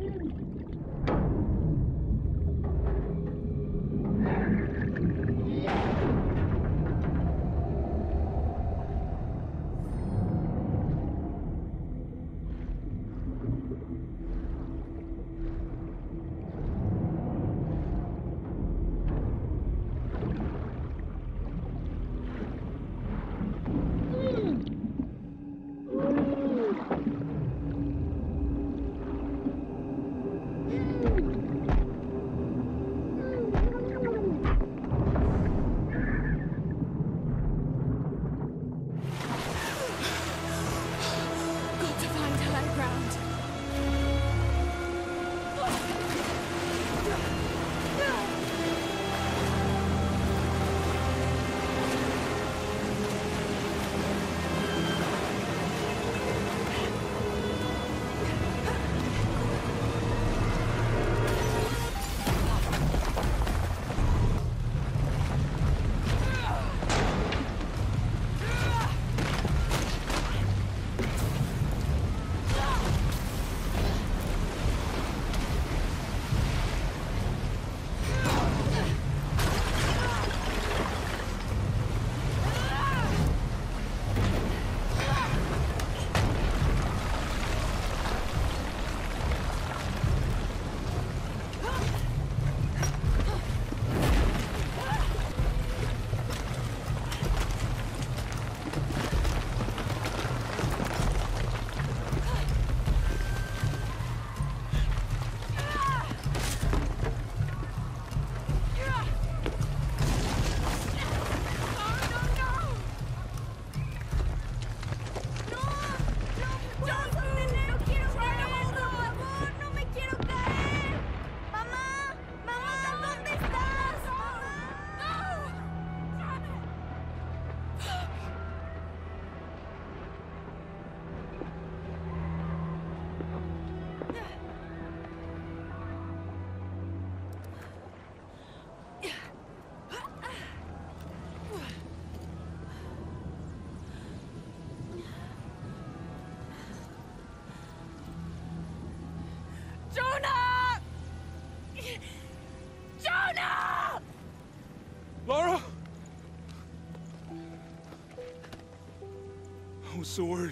community. Jonah! Jonah! Laura? Oh, I was so worried.